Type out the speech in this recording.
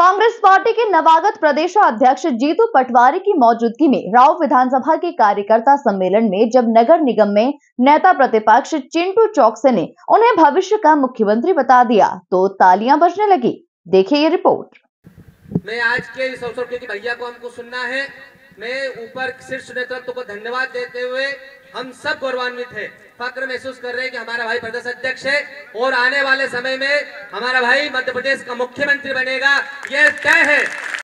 Congress party के नवागत प्रदेश अध्यक्ष जीतू पटवारी की मौजूदगी में राव विधानसभा के कार्यकर्ता सम्मेलन में जब नगर निगम में नेता प्रतिपक्ष चिंटू चौकसे ने उन्हें भविष्य का मुख्यमंत्री बता दिया तो तालियाँ बजने लगी। देखिए ये रिपोर्ट। मैं आज के इस अवसर क्योंकि भैया को हमको सुनना है। मैं ऊपर शीर्ष नेतृत्व को धन्यवाद देते हुए हम सब गौरवान्वित है। फक्र महसूस कर रहे हैं कि हमारा भाई प्रदेश अध्यक्ष है और आने वाले समय में हमारा भाई मध्य प्रदेश का मुख्यमंत्री बनेगा। यह तय है।